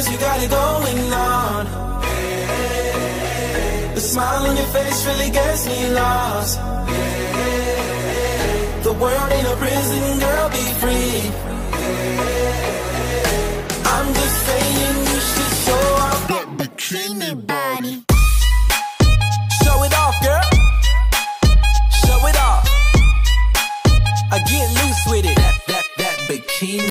curves, you got it going on. The smile on your face really gets me lost. The world ain't a prison, girl, be free. I'm just saying you should show off that bikini body. Show it off, girl. Show it off. I get loose with it. That that that bikini.